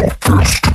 your fists